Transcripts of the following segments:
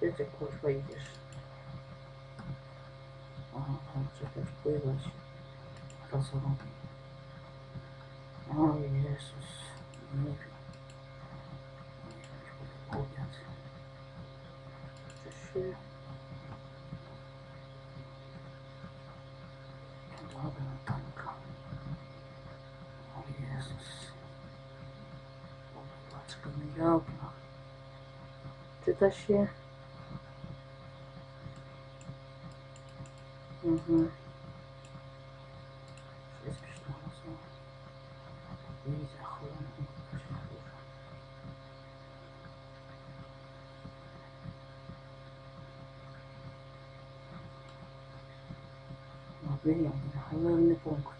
Ty kurwa idziesz? Aha, tam trzeba pływać. To co robi? O Jezus, nie. Obiad. Czy się... Dobra, tanka. O Jezus. Paczka mi dobra. Czyta się? Угу. Беремо головний пункт.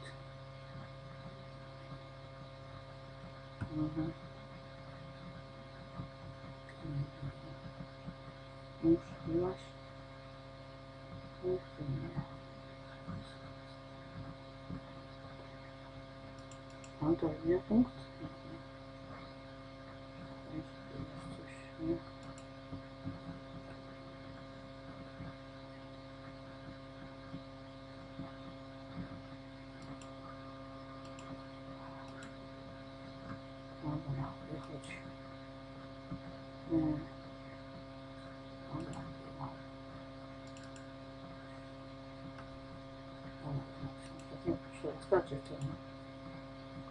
Nie proszę, starczy to.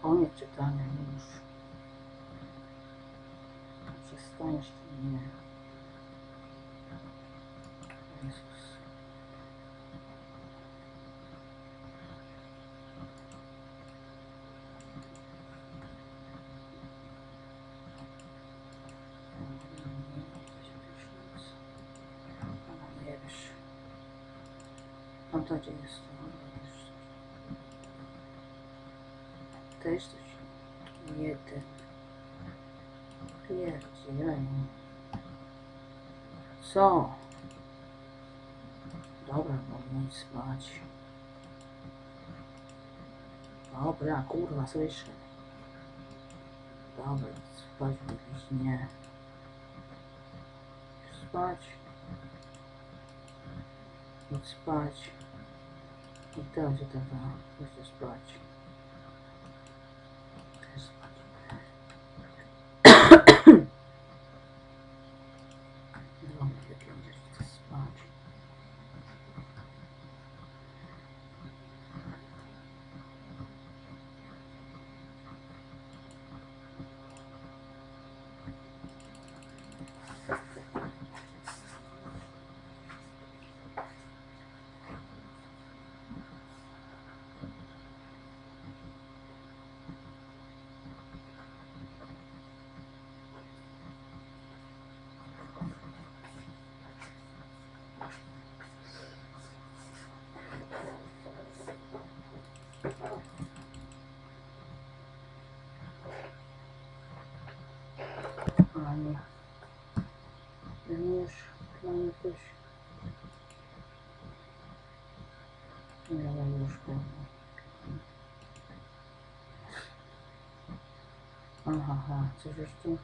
Koniec czytania już. Przestaniesz czy nie? Jezus. Mam to gdzie jest to? конечно же. Нет. Нет, я не. So. Dobra, mogę iść spać. Dobra, kurwa, słyszę. Dobra, spać jakiś nie. Spać. Idź spać. I tam, gdzie tam, musisz spać. Ага. Вернешь планету. Давай немножко. Ага, ага, це же что?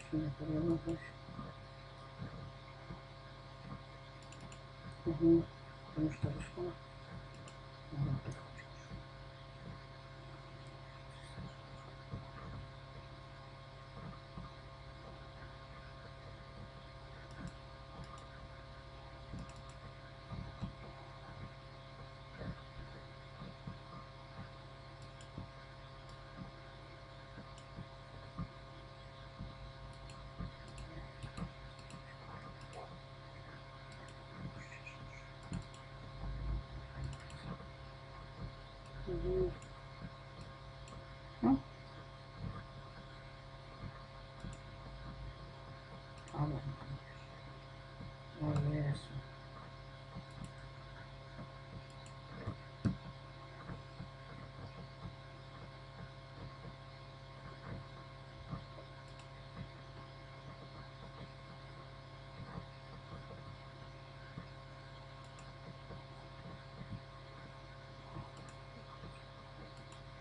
Что не повернулось? Угу, потому что вышла. Ага, you.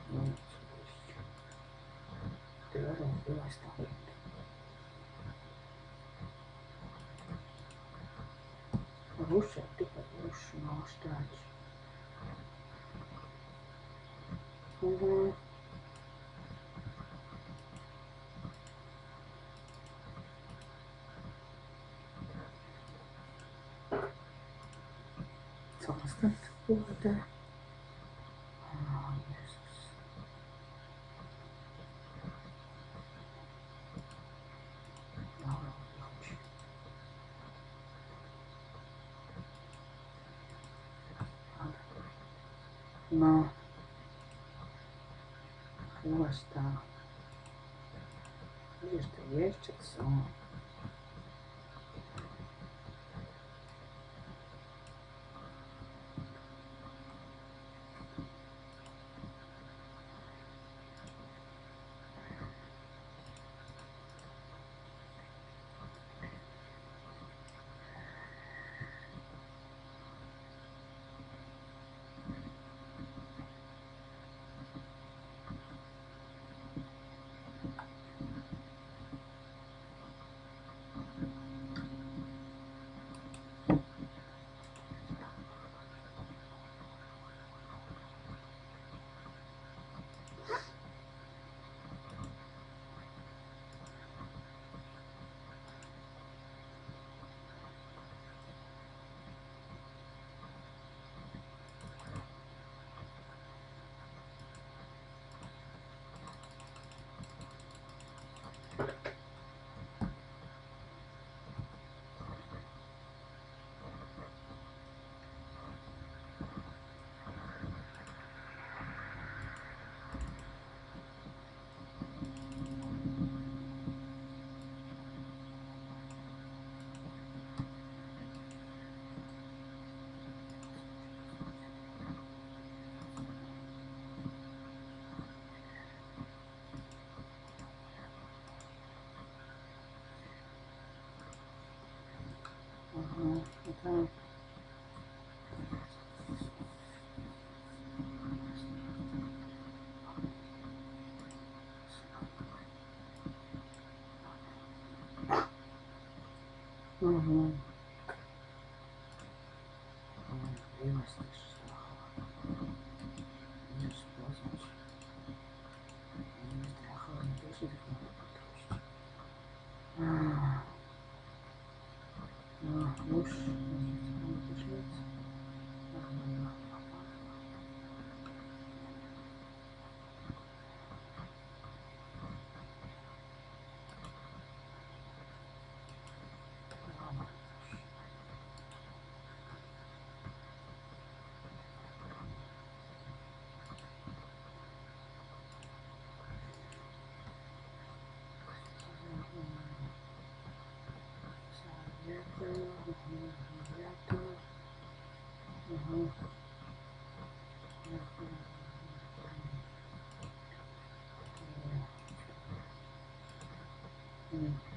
ってわざわざました。Rusia typa Rusia stać. Mhm. Co następne? Kurde. на хвоста. Где же ты ящик сам? Okay. Mm-hmm. 我 Mm-hmm.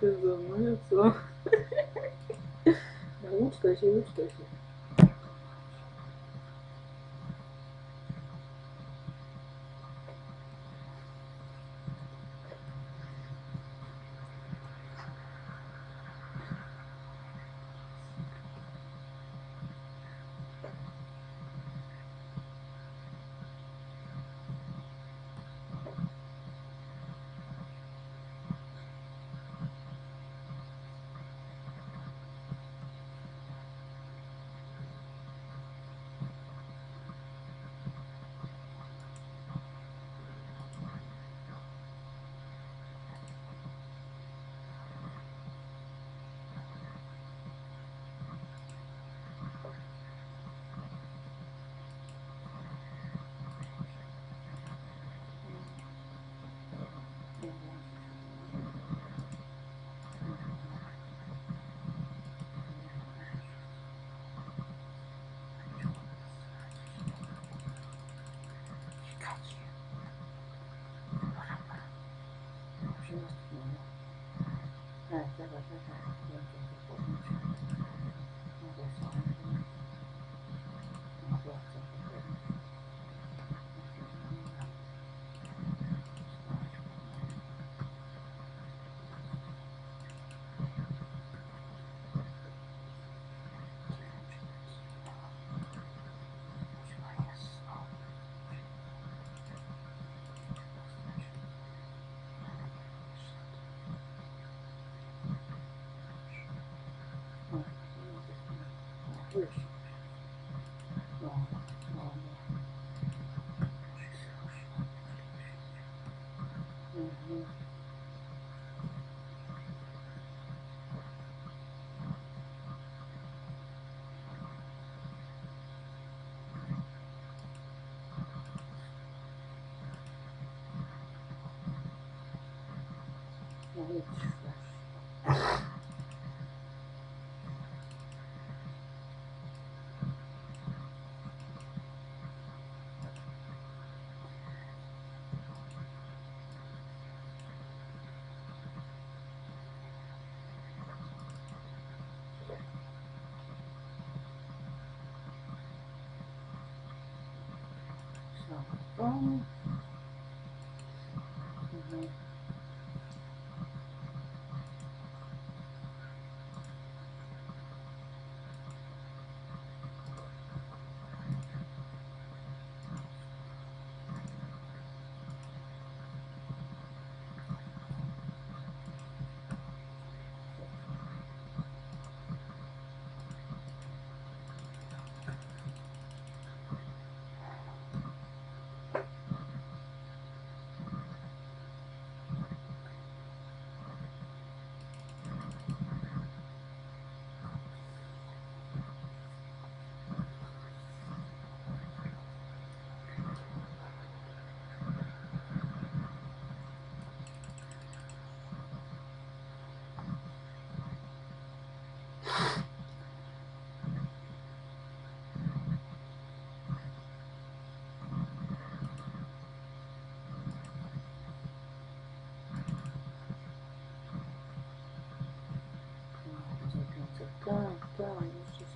Ты за мной отца. А лучше, а лучше, а лучше. 这个？这个？这个？church. Bye.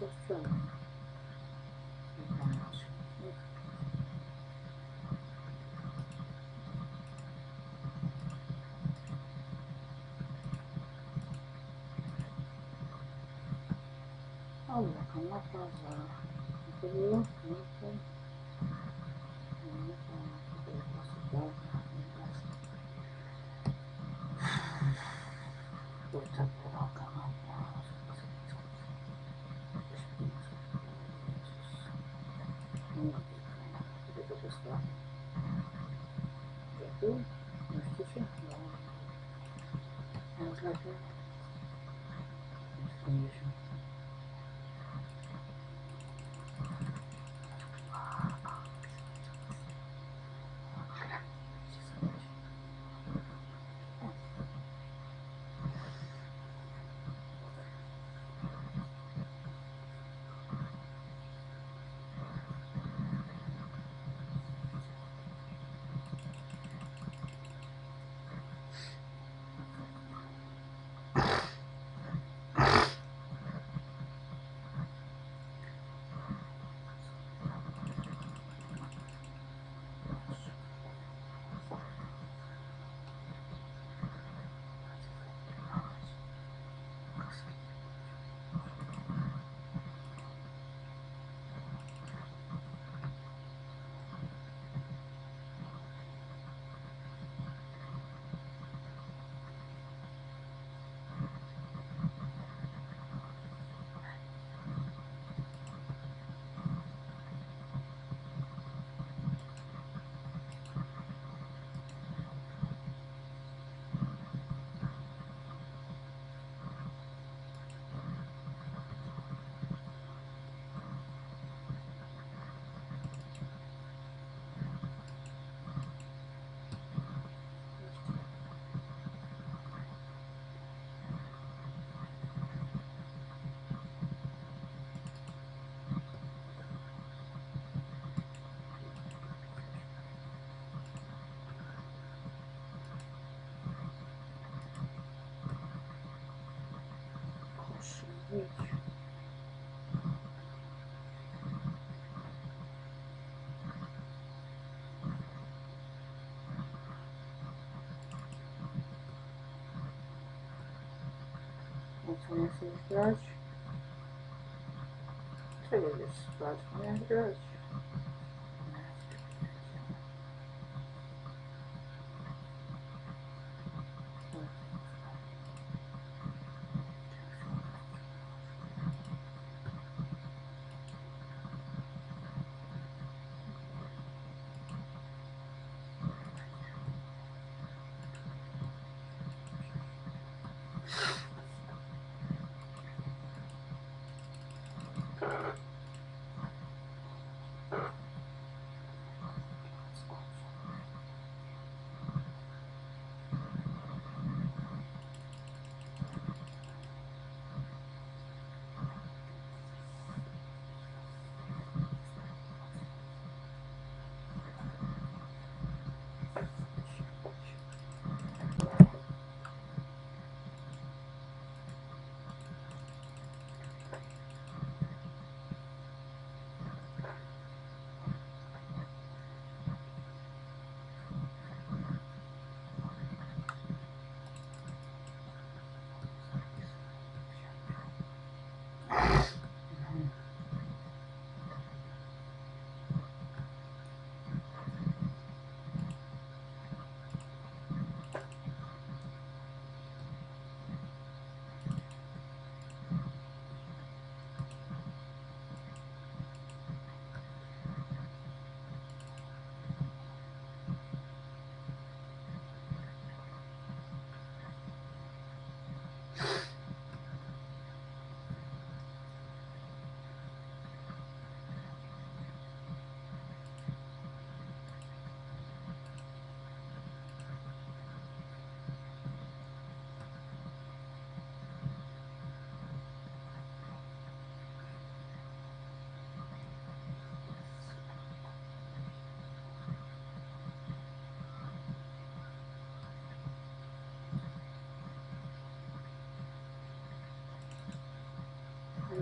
sensação. Olha, como é ela tá já. Muito louco, That's when I see this from the garage.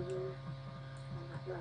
Она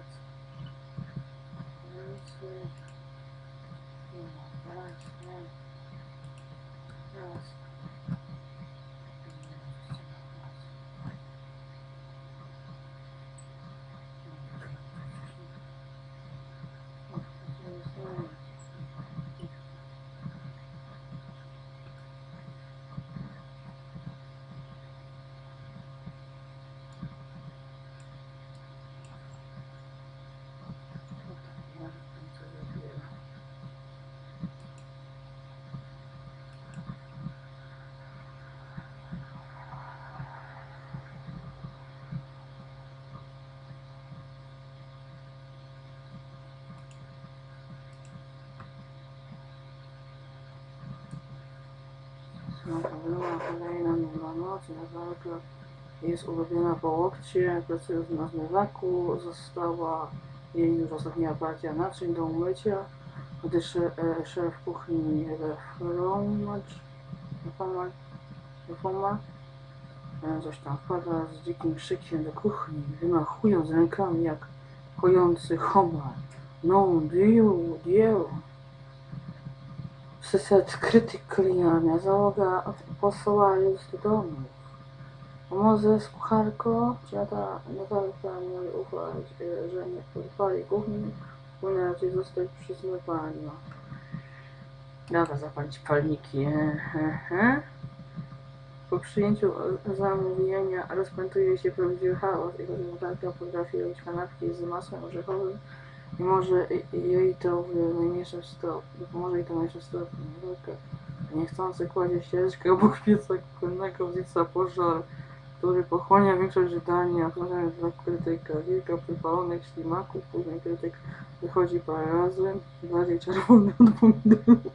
Była kolejna nowa noc, na walkę jest ulubiona po łokcie, pracując na zmywaku, została jej już ostatnia partia naczyń do umycia, gdyż e, szef kuchni reformacz, reformacz, reforma, e, coś tam wpada z dzikim krzykiem do kuchni, wymachując rękami jak kojący homar. No, Dieu, Dieu. Przyszedł krytyk kulinarny, załoga posłała już do domu. A może z kucharką? Dziada Natalka nie ufać, e, że nie podpali kuchni, powinna raczej zostać przy zmywaniu. Dobra, zapalić palniki. Ehehe. Po przyjęciu e, zamówienia rozpętuje się prawdziwy chaos i Natalka potrafi robić kanapki z masłem orzechowym, i może jej to w najmniejszym stopniu, pomoże jej to stopniu. Natalka niechcący kładzie ścieżkę obok pieca kuchennego wznica pożar, który pochłania większość jadalni, a potem dla krytyka kilka przypalonych ślimaków, później krytyk wychodzi parę razy, bardziej czerwony od pomidorów,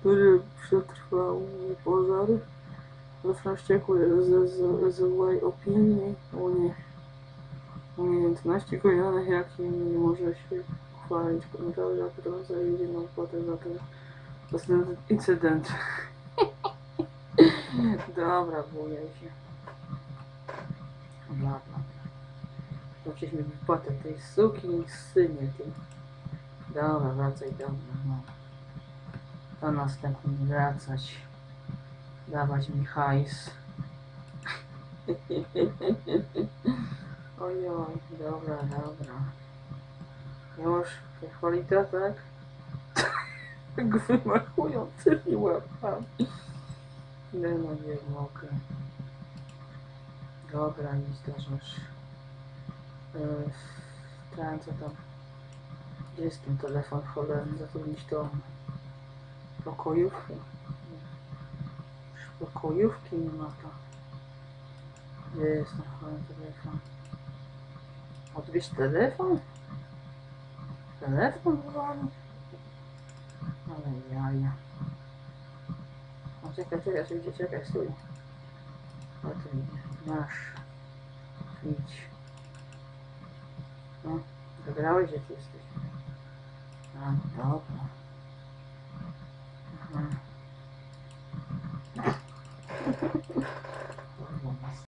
który przetrwał pożar. Został wściekły ze złej opinii, o nie, umiejętności kulinarnych, jakimi może się chwalić. Komentarze, a potem zajedzie na opłatę za ten, za ten incydent. Dobra, bujaj się. Bla, bla, bla. Zaczęliśmy wypłatę tej suki synie ty. Dobra, wracaj, dobra, no. To następnym wracać. Dawać mi hajs. Ojoj, dobra, dobra. Już wychwalita, tak? Tak wymachują tymi łapami. No, no nie mogę. Dobra, nic też już. Ten co tam. Gdzie jest ten telefon cholerny? Zatrudnić to pokojówkę. Już pokojówki nie ma to. Gdzie jest ten cholerny telefon? Odbierz telefon? Telefon dzwoni? Ale jaja. O, czekaj, czekaj, czekaj, czekaj, stój. O, idzie. Masz. Idź. No, wygrałeś, gdzie ty jesteś? A, dobra. Mhm.